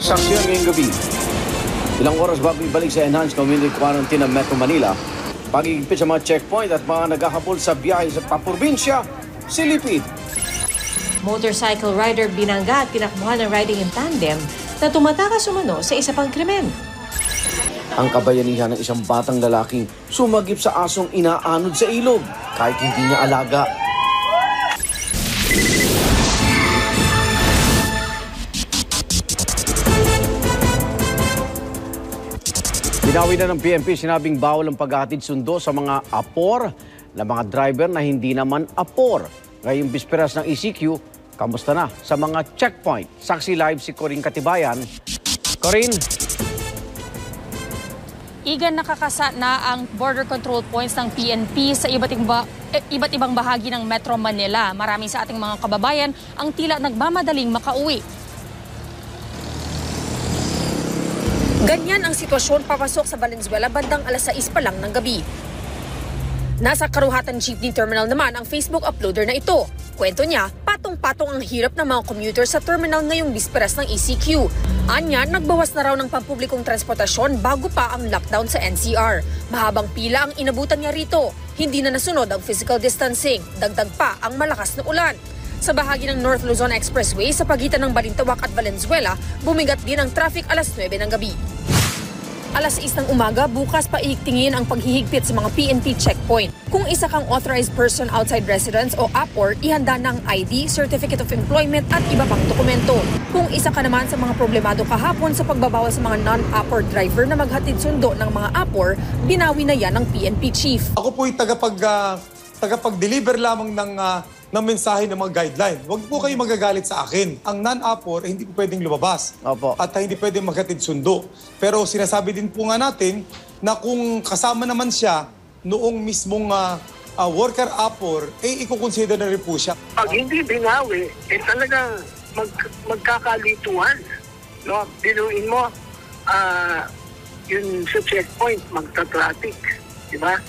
Saksiyan ngayong gabi. Ilang oras bago ibalik sa Enhanced Community Quarantine ng Metro Manila, pagigipit sa mga checkpoint at mga naghahabol sa biyahe sa paprobinsya, silipid. Motorcycle rider binangga at tinakbuhan ng riding in tandem na tumatakas umano sa isa pang krimen. Ang kabayanihan ng isang batang lalaking sumagip sa asong inaanod sa ilog kahit hindi niya alaga. Binawi na ng PNP sinabing bawal ang paghatid sundo sa mga apor na mga driver na hindi naman apor. Ngayong bisperas ng ECQ, kamusta na sa mga checkpoint? Saksi live si Corinne Katibayan. Corinne, Igan nakakasa na ang border control points ng PNP sa iba't ibang, eh, iba't ibang bahagi ng Metro Manila. Marami sa ating mga kababayan ang tila nagmamadaling makauwi. Ganyan ang sitwasyon papasok sa Valenzuela bandang alas 6 pa lang ng gabi. Nasa Karuhatan Jeepney Terminal naman ang Facebook uploader na ito. Kwento niya, patong-patong ang hirap ng mga commuter sa terminal ngayong bisperas ng ECQ. Anya, nagbawas na raw ng pampublikong transportasyon bago pa ang lockdown sa NCR. Mahabang pila ang inabutan niya rito. Hindi na nasunod ang physical distancing. Dagdag pa ang malakas na ulan. Sa bahagi ng North Luzon Expressway sa pagitan ng Balintawak at Valenzuela, bumigat din ang traffic alas 9 ng gabi. Alas 6 ng umaga, bukas pa ihigtingin ang paghihigpit sa mga PNP checkpoint. Kung isa kang authorized person outside residence o APOR, ihanda ng ID, Certificate of Employment at iba pang dokumento. Kung isa ka naman sa mga problemado kahapon sa pagbabawal sa mga non-APOR driver na maghatid sundo ng mga APOR, binawi na yan ng PNP chief. Ako po'y tagapag, ah, tagapag-deliver lamang ng, ah, ng mensahe ng mga guideline. Huwag po kayo magagalit sa akin. Ang non-APOR, eh, hindi po pwedeng lumabas. Opo. At hindi pwedeng maghatid sundo. Pero sinasabi din po nga natin na kung kasama naman siya noong mismong ah, ah, worker APOR, eh ikukonsider na rin po siya. pag hindi binawi, eh talagang mag, magkakalituhan. No? Binuin mo, ah, yun sa checkpoint, magta-traffic. Di ba?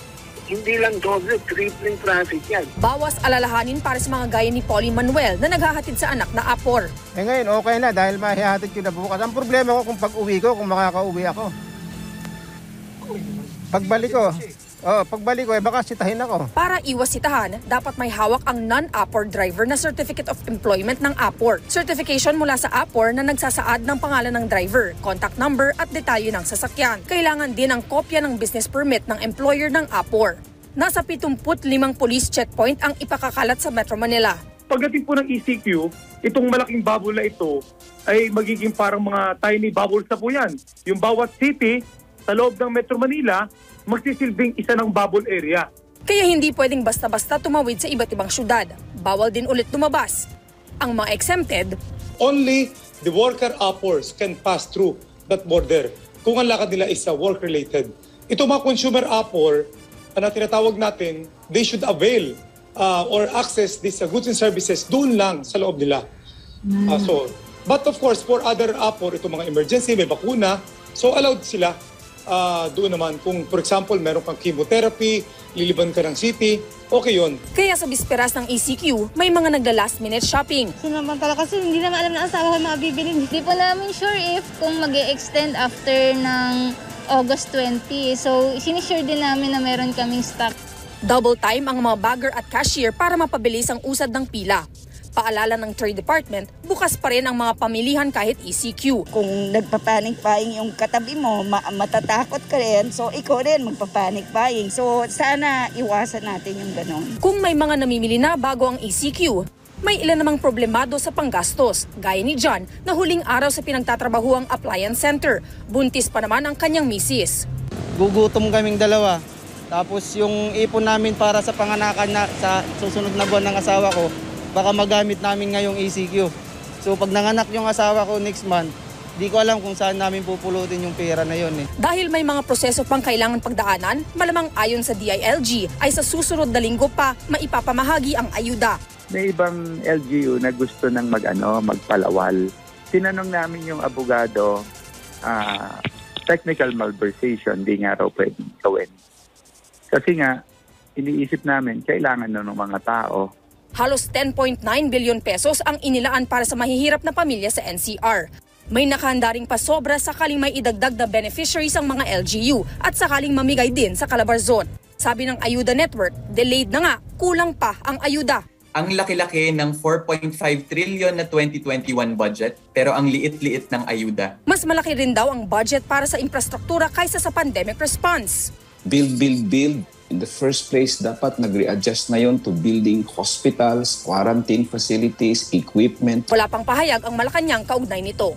Hindi lang doble, tripling traffic yan. Bawas alalahanin para sa mga gaya ni Polly Manuel na naghahatid sa anak na APOR. Eh ngayon, okay na dahil mahihatid ko na bukas. Ang problema ko kung pag-uwi ko, kung makaka-uwi ako. Pagbalik ko, oh, pagbalik ko, eh baka sitahin ako. Para iwas sitahan, dapat may hawak ang non-APOR driver na Certificate of Employment ng APOR. Certification mula sa APOR na nagsasaad ng pangalan ng driver, contact number at detalye ng sasakyan. Kailangan din ang kopya ng business permit ng employer ng APOR. Nasa 75 police checkpoint ang ipakakalat sa Metro Manila. pagdating po ng ECQ, itong malaking bubble na ito ay magiging parang mga tiny bubbles na po yan. Yung bawat city sa loob ng Metro Manila, magsisilbing isa ng bubble area. Kaya hindi pwedeng basta-basta tumawid sa iba't ibang syudad. Bawal din ulit lumabas. Ang mga exempted, Only the worker APORs can pass through that border kung ang lakad nila is work-related. Ito mga consumer APOR na tinatawag natin, they should avail uh, or access these uh, goods and services doon lang sa loob nila. Uh, so, but of course, for other APOR, ito mga emergency, may bakuna, so allowed sila uh, doon naman. Kung for example, meron kang chemotherapy, liliban ka ng city, okay yon. kaya sa bisperas ng ECQ, may mga nagla-last minute shopping. Sinamantala kasi hindi naman alam ng asawa ko mga bibilin. Hindi po namin sure if kung mag extend after ng August 20. So, sinisure din namin na meron kaming stock. Double time ang mga bagger at cashier para mapabilis ang usad ng pila. Paalala ng Trade Department, bukas pa rin ang mga pamilihan kahit ECQ. kung nagpapanik buying yung katabi mo, ma- matatakot ka rin. So, ikaw rin magpapanik buying. So, sana iwasan natin yung ganun. Kung may mga namimili na bago ang ECQ, may ilan namang problemado sa panggastos, gaya ni John na huling araw sa pinagtatrabahuang appliance center. Buntis pa naman ang kanyang misis. Gugutom kaming dalawa. Tapos yung ipon namin para sa panganakan na sa susunod na buwan ng asawa ko, baka magamit namin ngayong ECQ. So pag nanganak yung asawa ko next month, di ko alam kung saan namin pupulutin yung pera na yon eh. Dahil may mga proseso pang kailangan pagdaanan, malamang ayon sa DILG ay sa susunod na linggo pa maipapamahagi ang ayuda. may ibang LGU na gusto ng mag-ano, magpalawal. Tinanong namin yung abogado, ah, technical malversation, di nga raw pwedeng gawin. Kasi nga, iniisip namin, kailangan na ng mga tao. Halos 10.9 billion pesos ang inilaan para sa mahihirap na pamilya sa NCR. May nakahanda ring pasobra sakaling may idagdag na beneficiaries ang mga LGU at sakaling mamigay din sa Calabar Zone. Sabi ng Ayuda Network, delayed na nga, kulang pa ang ayuda. ang laki-laki ng 4.5 trillion na 2021 budget pero ang liit-liit ng ayuda. Mas malaki rin daw ang budget para sa infrastruktura kaysa sa pandemic response. build, build, build. In the first place, dapat nag-readjust na yon to building hospitals, quarantine facilities, equipment. Wala pang pahayag ang Malacanang kaugnay nito.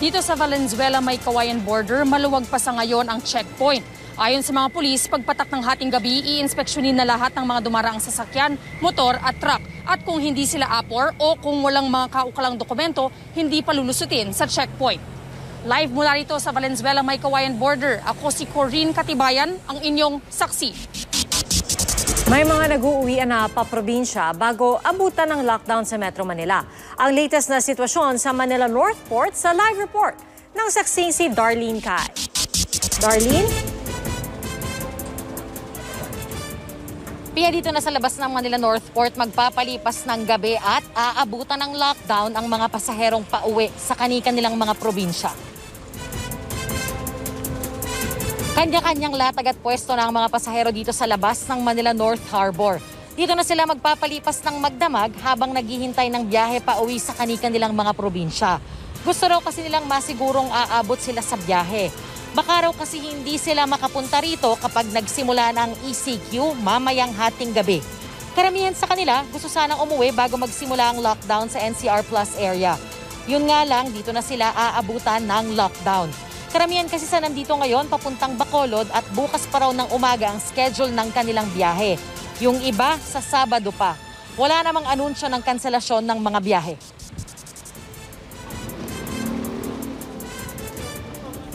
Dito sa Valenzuela may kawayan border, maluwag pa sa ngayon ang checkpoint. Ayon sa mga pulis, pagpatak ng hating gabi, iinspeksyonin na lahat ng mga dumaraang sasakyan, motor at truck. At kung hindi sila apor o kung walang mga kaukalang dokumento, hindi palulusutin sa checkpoint. Live mula rito sa Valenzuela may kawayan border, ako si Corinne Katibayan, ang inyong saksi. May mga nag-uuwian na paprobinsya bago abutan ng lockdown sa Metro Manila. Ang latest na sitwasyon sa Manila Northport sa live report ng saksing si Darlene Kai. Darlene? Pia dito na sa labas ng Manila Northport, magpapalipas ng gabi at aabutan ng lockdown ang mga pasaherong pauwi sa kani-kanilang mga probinsya. Kanya-kanyang latag at pwesto ng mga pasahero dito sa labas ng Manila North Harbor. Dito na sila magpapalipas ng magdamag habang naghihintay ng biyahe pa uwi sa kani-kanilang mga probinsya. Gusto raw kasi nilang masigurong aabot sila sa biyahe. Baka raw kasi hindi sila makapunta rito kapag nagsimula na ECQ mamayang hating gabi. Karamihan sa kanila gusto sanang umuwi bago magsimula ang lockdown sa NCR Plus area. Yun nga lang, dito na sila aabutan ng lockdown. Karamihan kasi sa nandito ngayon papuntang Bacolod at bukas pa raw ng umaga ang schedule ng kanilang biyahe. Yung iba sa Sabado pa. Wala namang anunsyo ng kanselasyon ng mga biyahe.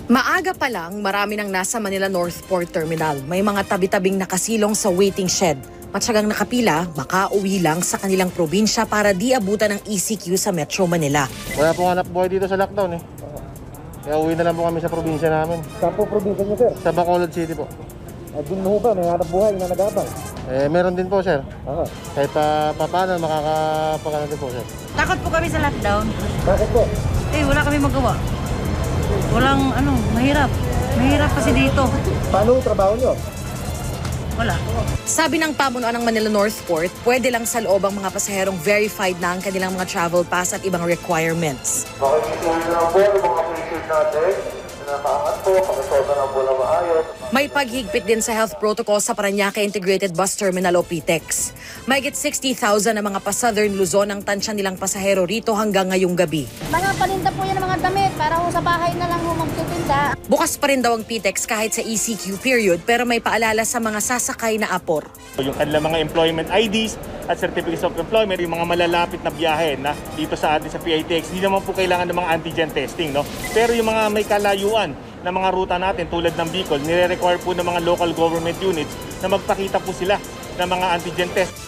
Maaga pa lang, marami nang nasa Manila Northport Terminal. May mga tabi-tabing nakasilong sa waiting shed. Matsagang nakapila, makauwi lang sa kanilang probinsya para di abutan ng ECQ sa Metro Manila. Wala pong hanap buhay dito sa lockdown eh. Kaya uwi na lang po kami sa probinsya namin. Saan po probinsya niyo, sir? Sa Bacolod City po. Uh, doon mo ba? May hanap buhay na nagabang. Eh, meron din po, sir. Ah. Kahit pa, pa paano, makakapagano din po, sir. Takot po kami sa lockdown. Bakit po? Eh, wala kami magawa. Walang ano, mahirap. Mahirap kasi dito. Paano ang trabaho niyo? Wala. Sabi ng pamunuan ng Manila Northport, pwede lang sa loob ang mga pasaherong verified na ang kanilang mga travel pass at ibang requirements. May paghigpit din sa health protocol sa Paranaque Integrated Bus Terminal o PTEX. Mahigit 60,000 na mga pa-Southern Luzon ang tansya nilang pasahero rito hanggang ngayong gabi. Mga paninda po yan ng mga damit para ho sa bahay na lang ho magtitinda. Bukas pa rin daw ang PTEX kahit sa ECQ period pero may paalala sa mga sasakay na apor. Yung kanilang mga employment IDs at certificates of employment, yung mga malalapit na biyahe na dito sa atin sa PITX, hindi naman po kailangan ng mga antigen testing. No? Pero yung mga may kalayuan na mga ruta natin tulad ng Bicol, nire-require po ng mga local government units na magpakita po sila ng mga antigen test.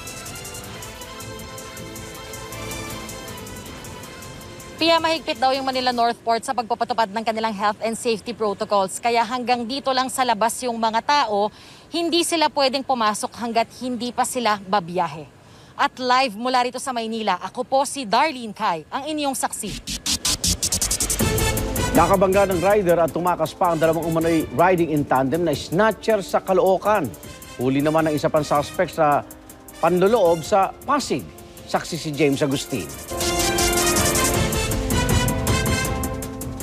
Pia mahigpit daw yung Manila Northport sa pagpapatupad ng kanilang health and safety protocols. Kaya hanggang dito lang sa labas yung mga tao, hindi sila pwedeng pumasok hanggat hindi pa sila babiyahe. At live mula rito sa Maynila, ako po si Darlene Kai, ang inyong saksi. Nakabangga ng rider at tumakas pa ang dalawang umano'y riding in tandem na snatcher sa Caloocan. Huli naman ang isa pang suspect sa panloloob sa Pasig. Saksi si James Agustin.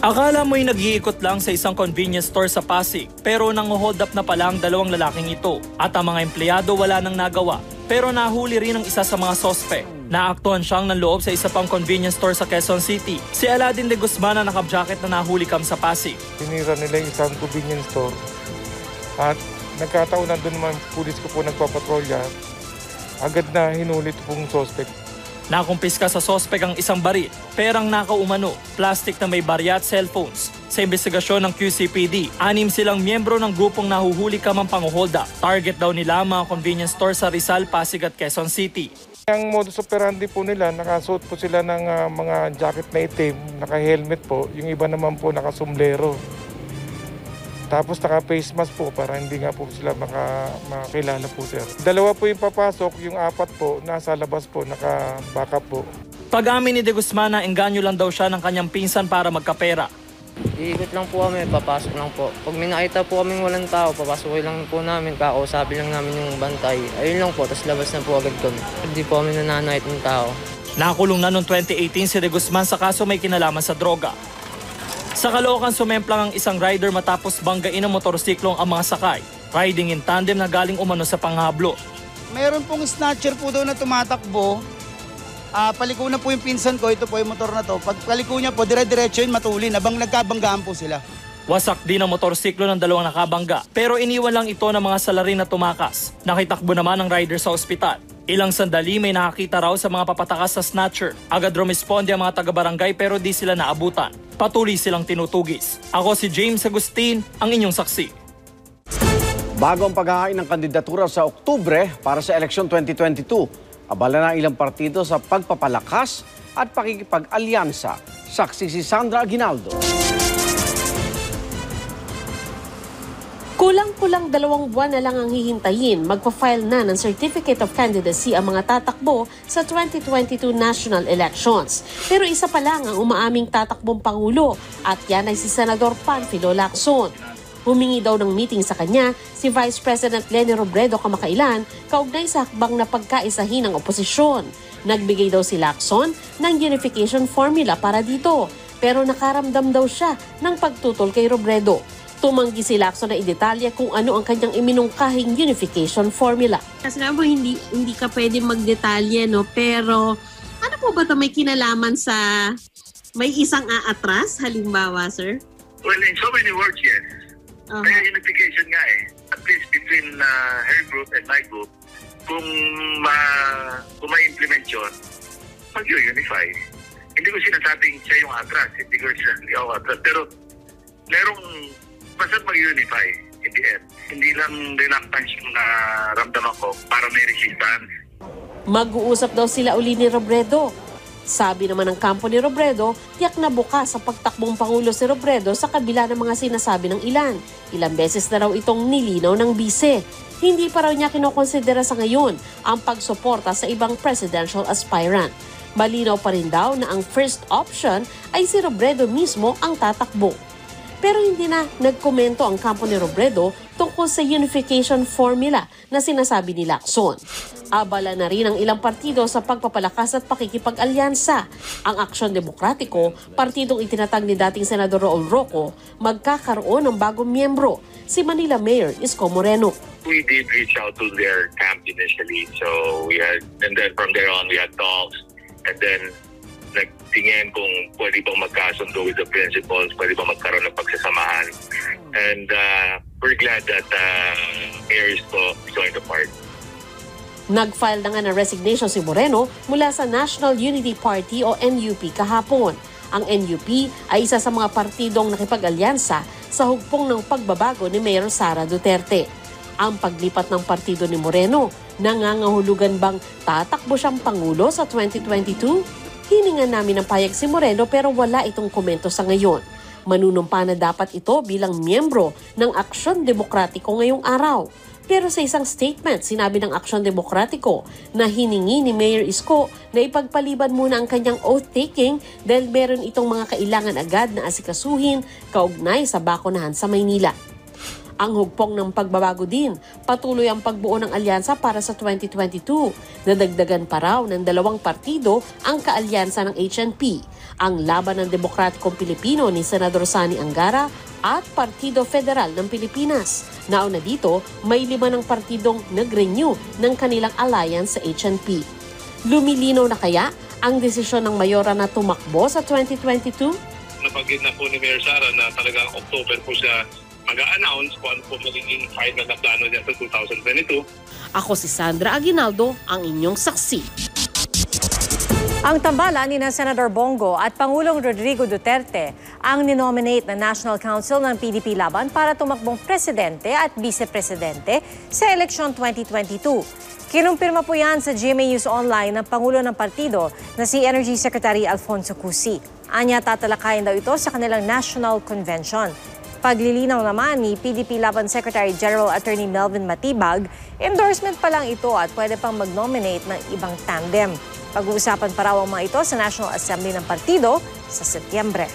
Akala mo'y nag-iikot lang sa isang convenience store sa Pasig pero nang hold up na pala ang dalawang lalaking ito at ang mga empleyado wala nang nagawa pero nahuli rin ang isa sa mga sospek. Naaktuhan siyang nanloob sa isa pang convenience store sa Quezon City. Si Aladdin de Guzman na nakajacket na nahuli kam sa Pasig. Tinira nila yung isang convenience store at nagkataon na doon naman pulis ko po nagpapatrolya. Agad na hinuli ito pong suspect. Nakumpiska sa sospek ang isang baril, perang nakaumano, plastic na may barya at cellphones. Sa investigasyon ng QCPD, anim silang miyembro ng grupong nahuhuli kamang panguholda. Target daw nila mga convenience store sa Rizal, Pasig at Quezon City. Ang modus operandi po nila, nakasuot po sila ng ah, mga jacket na itim, naka-helmet po. Yung iba naman po nakasumlero. Tapos naka-face mask po para hindi nga po sila maka, makakilala po sir. Dalawa po yung papasok, yung apat po nasa labas po, naka-backup po. Pag-amin ni De Guzman na engganyo lang daw siya ng kanyang pinsan para magkapera. Iikot lang po kami, papasok lang po. Pag may nakita po kaming walang tao, papasok lang po namin, kakausapin lang namin yung bantay. Ayun lang po, tapos labas na po agad kami. Hindi po kami nananahit ng tao. Nakulong na noong 2018 si De Guzman sa kaso may kinalaman sa droga. Sa Caloocan, sumemplang ang isang rider matapos banggain ng motorsiklong ang mga sakay. Riding in tandem na galing umano sa panghablo. Meron pong snatcher po daw na tumatakbo. Ah, paliko na po yung pinsan ko, ito po yung motor na to. Pag paliko niya po, dire-diretso yun matulin habang nagkabanggaan po sila. Wasak din ang motorsiklo ng dalawang nakabangga pero iniwan lang ito ng mga salarin na tumakas. Nakitakbo naman ang rider sa ospital. Ilang sandali may nakakita raw sa mga papatakas sa snatcher. Agad rumisponde ang mga taga-barangay pero di sila naabutan. Patuloy silang tinutugis. Ako si James Agustin, ang inyong saksi. Bago ang paghahain ng kandidatura sa Oktubre para sa eleksyon 2022, abala na ilang partido sa pagpapalakas at pakikipag-alyansa. Saksi si Sandra Aguinaldo. Kulang-kulang dalawang buwan na lang ang hihintayin, magpa-file na ng Certificate of Candidacy ang mga tatakbo sa 2022 national elections. Pero isa pa lang ang umaaming tatakbong Pangulo at yan ay si Senador Panfilo Lacson. Humingi daw ng meeting sa kanya si Vice President Leni Robredo kamakailan kaugnay sa hakbang na pagkaisahin ng oposisyon. Nagbigay daw si Lacson ng unification formula para dito pero nakaramdam daw siya ng pagtutol kay Robredo. Tumanggi si Lacson na idetalya kung ano ang kanyang iminungkahing unification formula. Kasi po, hindi, hindi ka pwede magdetalye, no? Pero ano po ba ito may kinalaman sa may isang aatras, halimbawa, sir? Well, in so many words, yes. Uh-huh. Kaya unification nga eh. At least between uh, her group and my group, kung ma kung ma-implement yun, mag-unify. Hindi ko sinasabing siya yung atras, hindi ko sinasabing ako atras. Pero merong, basta mag-unify in the end. Hindi lang reluctance yung naramdaman ko para may resistance. Mag-uusap daw sila uli ni Robredo. Sabi naman ng kampo ni Robredo, tiyak na bukas sa pagtakbong Pangulo si Robredo sa kabila ng mga sinasabi ng ilan. Ilang beses na raw itong nilinaw ng bise. Hindi pa raw niya kinokonsidera sa ngayon ang pagsuporta sa ibang presidential aspirant. Malinaw pa rin daw na ang first option ay si Robredo mismo ang tatakbo. Pero hindi na nagkomento ang kampo ni Robredo tungkol sa unification formula na sinasabi ni Lacson. Abala na rin ang ilang partido sa pagpapalakas at pakikipag-alyansa. Ang Aksyon Demokratiko, partidong itinatag ni dating Senador Raul Roco, magkakaroon ng bagong miyembro, si Manila Mayor Isko Moreno. We did reach out to their camp initially. So we had, and then from there on, we had talks. And then nagtingin kung pwede bang magkasundo with the principals, pwede bang magkaroon ng pagsasamahan. And uh, we're glad that uh, Mayor Isko joined the party. Nag-file na nga ng resignation si Moreno mula sa National Unity Party o NUP kahapon. Ang NUP ay isa sa mga partidong nakipag-alyansa sa hugpong ng pagbabago ni Mayor Sara Duterte. Ang paglipat ng partido ni Moreno, nangangahulugan bang tatakbo siyang Pangulo sa 2022? Hiningan namin ng payag si Moreno pero wala itong komento sa ngayon. Manunumpa na dapat ito bilang miyembro ng Aksyon Demokratiko ngayong araw. Pero sa isang statement, sinabi ng Aksyon Demokratiko na hiningi ni Mayor Isko na ipagpaliban muna ang kanyang oath-taking dahil meron itong mga kailangan agad na asikasuhin kaugnay sa bakunahan sa Maynila. Ang hugpong ng pagbabago din, patuloy ang pagbuo ng alyansa para sa 2022. Nadagdagan pa raw ng dalawang partido ang kaalyansa ng HNP, ang Laban ng Demokratikong Pilipino ni Senador Sani Angara at Partido Federal ng Pilipinas. Nauna dito, may lima ng partidong nag-renew ng kanilang alliance sa HNP. Lumilinaw na kaya ang desisyon ng Mayora na tumakbo sa 2022? Nabanggit na po ni Mayor Sara na talagang October po siya mag-a-announce kung ano po magiging final na plano niya sa 2022. Ako si Sandra Aguinaldo, ang inyong saksi. Ang tambalan ni na Senator Bongo at Pangulong Rodrigo Duterte ang ninominate na National Council ng PDP Laban para tumakbong presidente at vice-presidente sa eleksyon 2022. Kinumpirma po yan sa GMA News Online ng Pangulo ng Partido na si Energy Secretary Alfonso Cusi. Anya tatalakayin daw ito sa kanilang National Convention. Paglilinaw naman ni PDP Laban Secretary General Attorney Melvin Matibag, endorsement pa lang ito at pwede pang mag-nominate ng ibang tandem. Pag-uusapan pa raw ang mga ito sa National Assembly ng Partido sa Setyembre.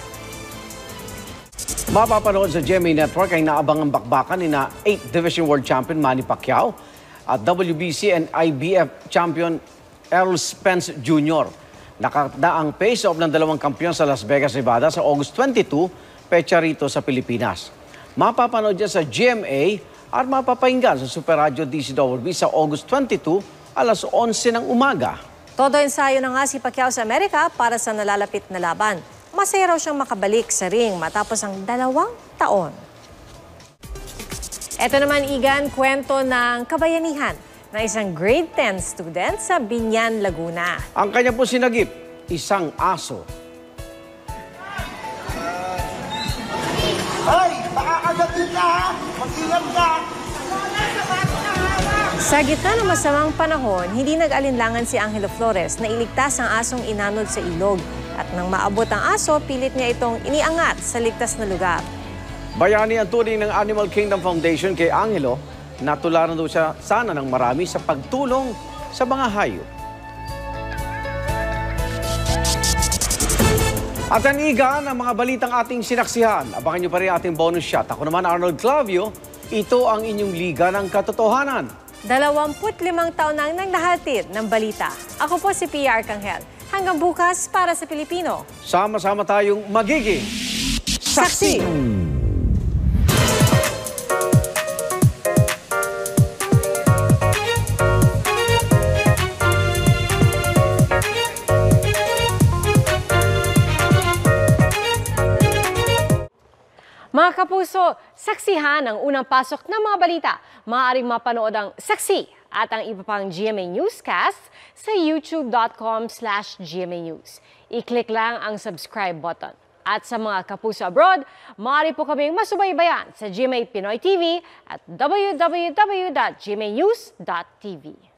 Mapapanood sa GMA Network ay naabang ang bakbakan ni na 8th Division World Champion Manny Pacquiao at WBC and IBF Champion Errol Spence Jr. Nakakda ang face-off ng dalawang kampiyon sa Las Vegas, Nevada sa August 22, pecha rito sa Pilipinas. Mapapanood yan sa GMA at mapapahinggan sa Super Radio DCWB sa August 22, alas 11 ng umaga. Todo ensayo na nga si Pacquiao sa Amerika para sa nalalapit na laban. Masaya raw siyang makabalik sa ring matapos ang dalawang taon. Ito naman, Igan, kwento ng kabayanihan ng isang grade 10 student sa Binyan, Laguna. Ang kanya po sinagip, isang aso. Ka ha! Mag-ingat ka! Sa gitna ng masamang panahon, hindi nag-alinlangan si Angelo Flores na iligtas ang asong inanod sa ilog. At nang maabot ang aso, pilit niya itong iniangat sa ligtas na lugar. Bayani ang turing ng Animal Kingdom Foundation kay Angelo, natularan daw siya sana ng marami sa pagtulong sa mga hayop. At ang iga ng mga balitang ating sinaksihan. Abangan niyo pa rin ating bonus shot. Ako naman, Arnold Clavio. Ito ang inyong Liga ng Katotohanan. 25 taon nang naglahatid ng balita. Ako po si PR Kanghel. Hanggang bukas para sa Pilipino. Sama-sama tayong magiging saksi! Mga kapuso, saksihan ang unang pasok ng mga balita. Maaaring mapanood ang saksi at ang iba pang GMA Newscast sa youtube.com slash GMA News. I-click lang ang subscribe button. At sa mga kapuso abroad, maaari po kaming masubaybayan sa GMA Pinoy TV at www.gmanews.tv.